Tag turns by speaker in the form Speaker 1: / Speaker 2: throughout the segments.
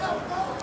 Speaker 1: Thank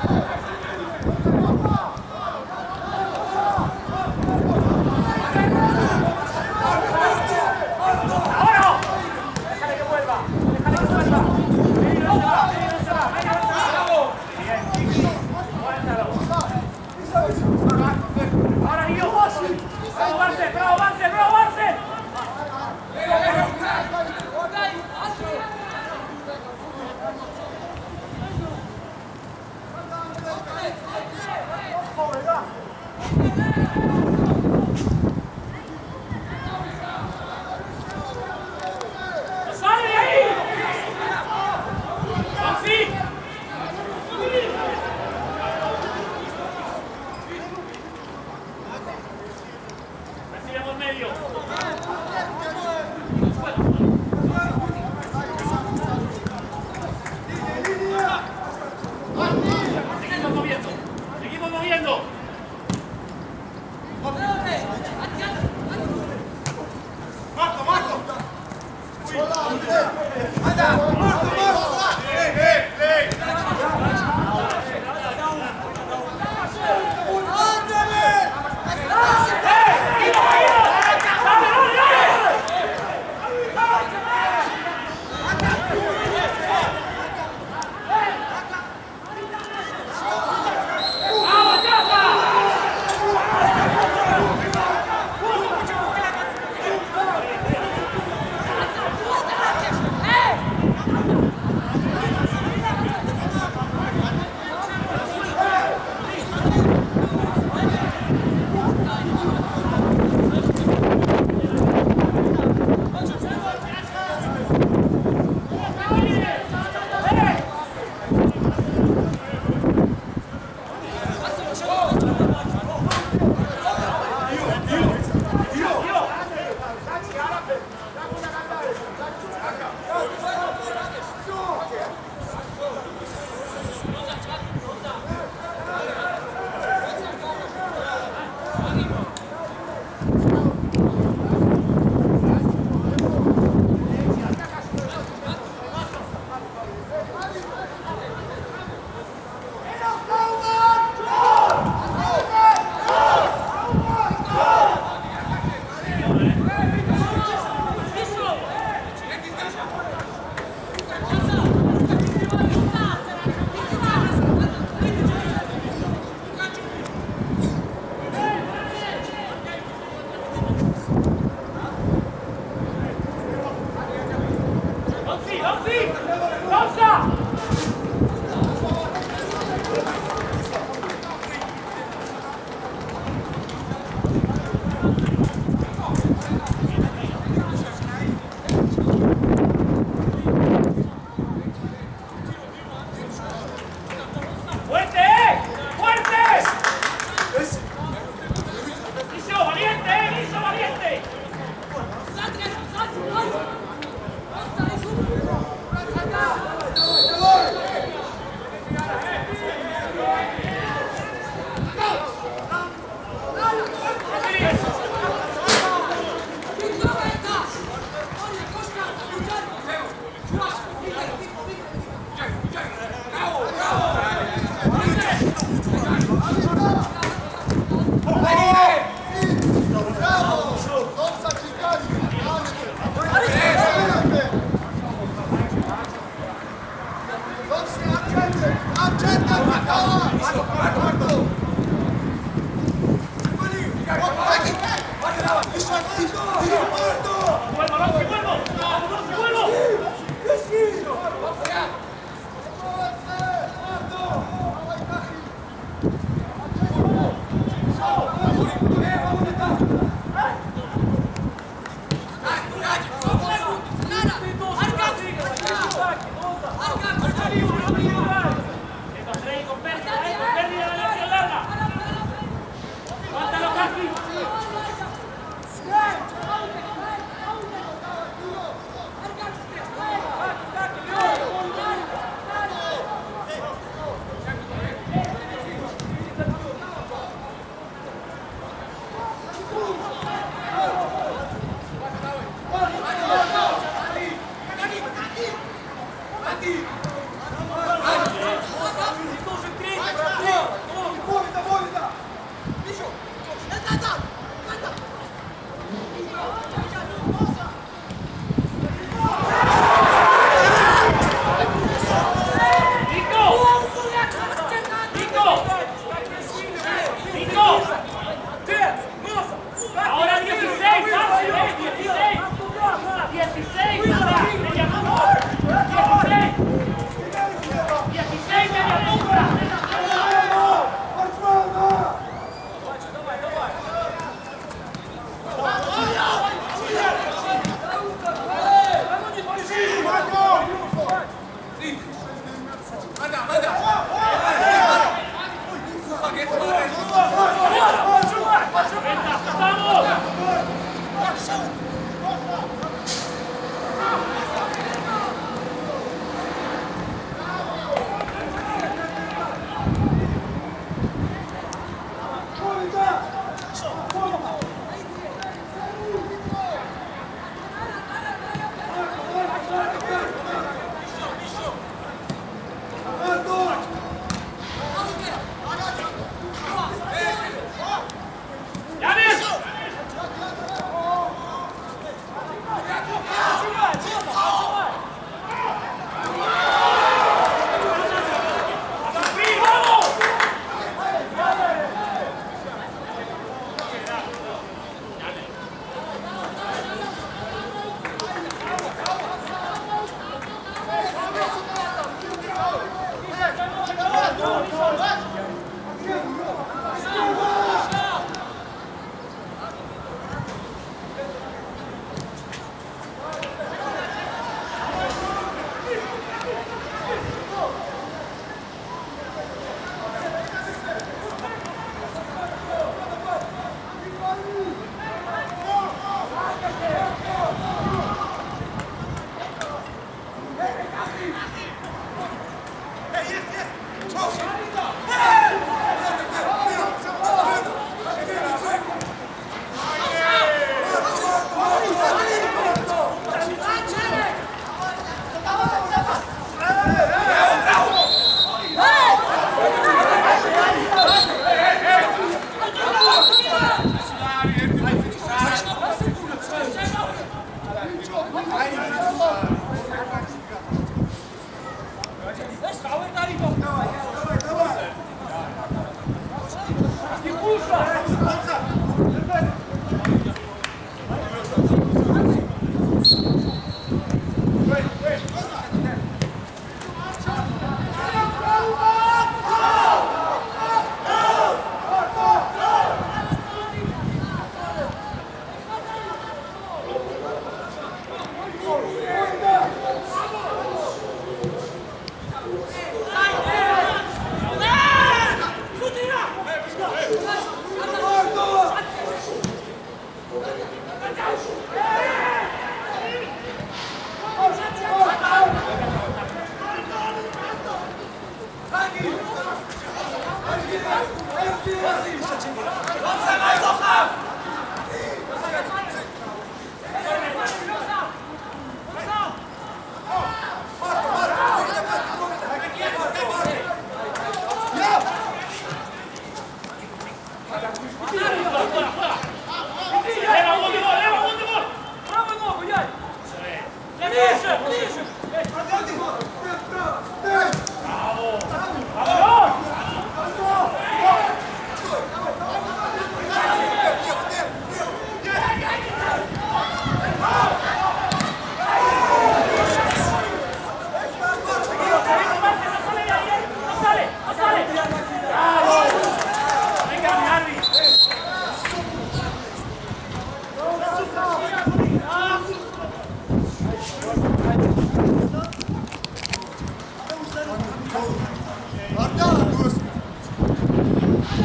Speaker 1: Seguimos moviendo.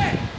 Speaker 2: Hey!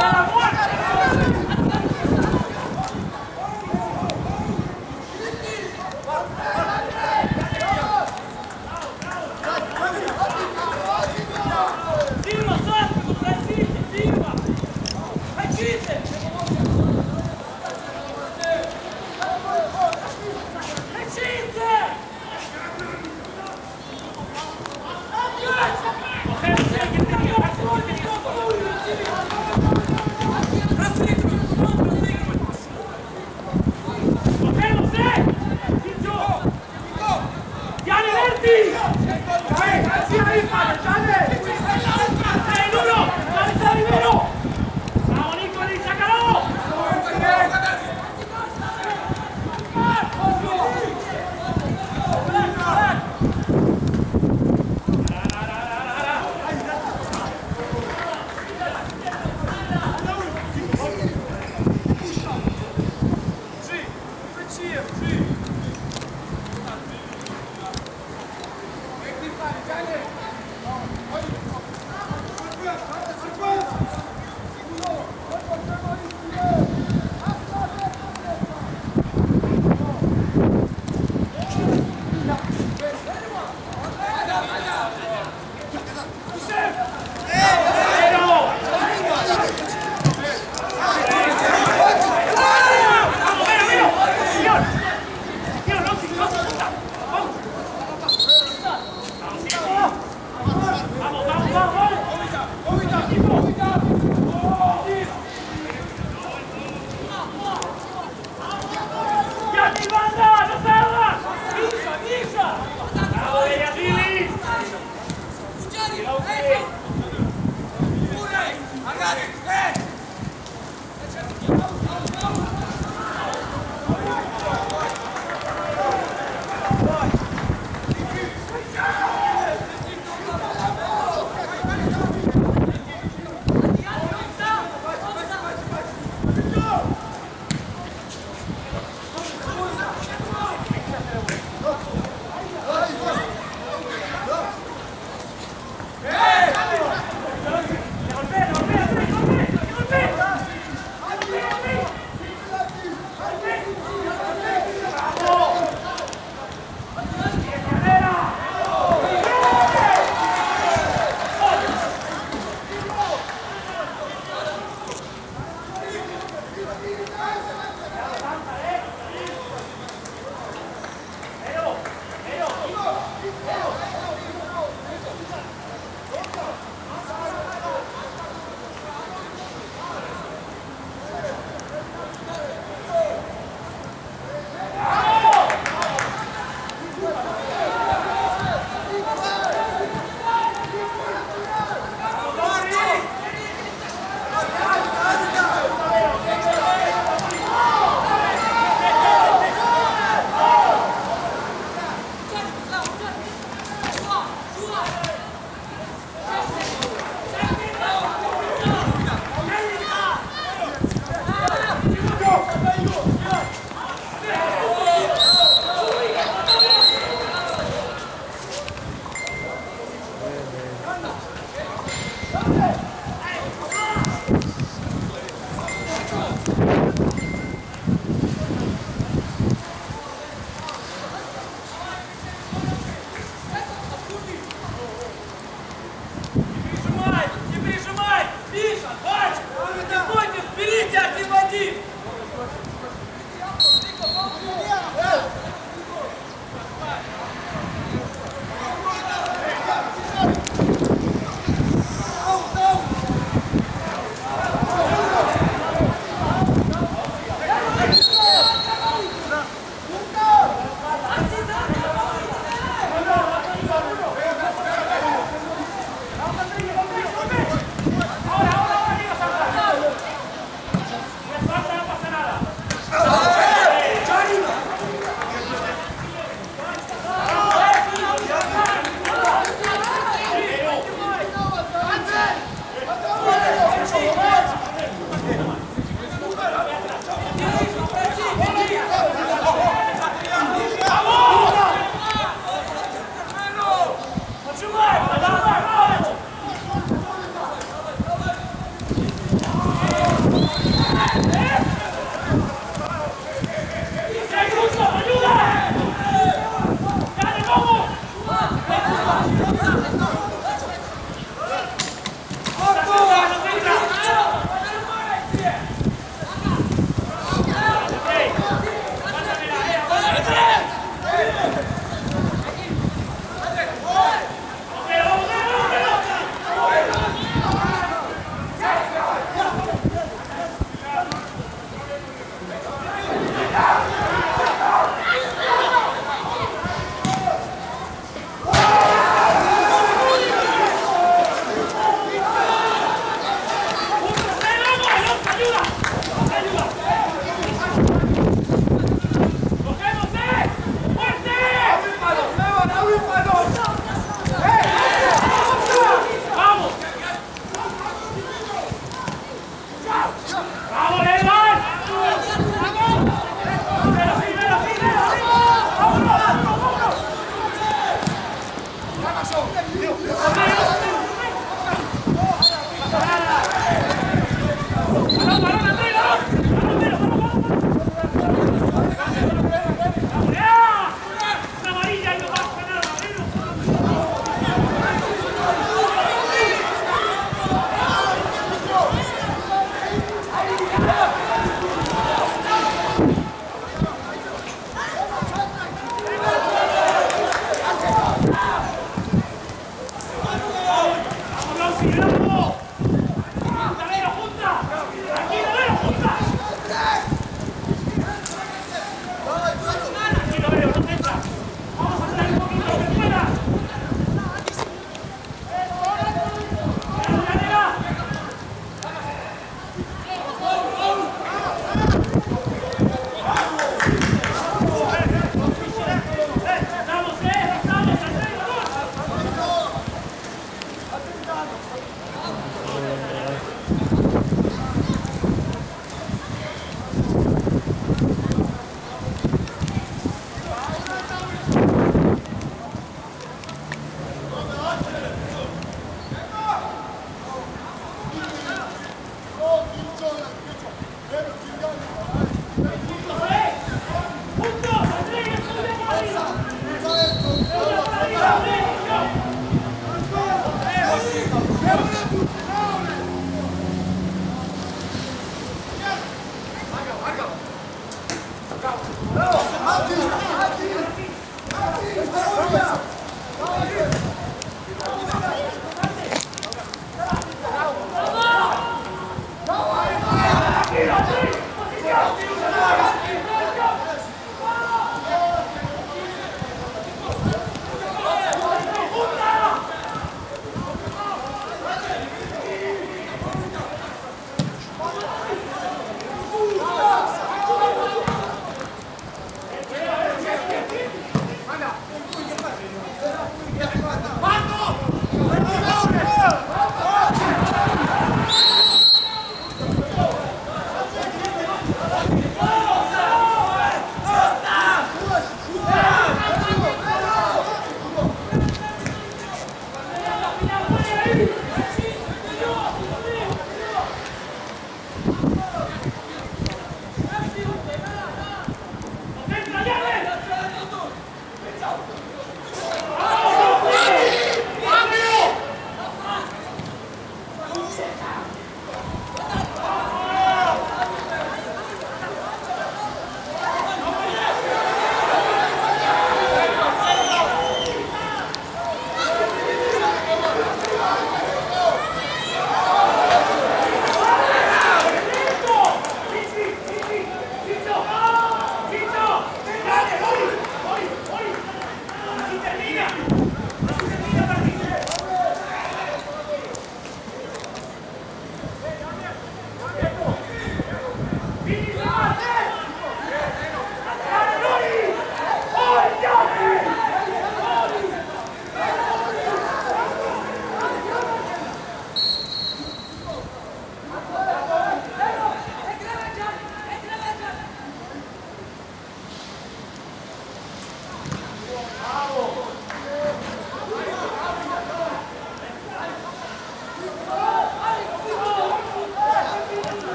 Speaker 2: Bora, bora!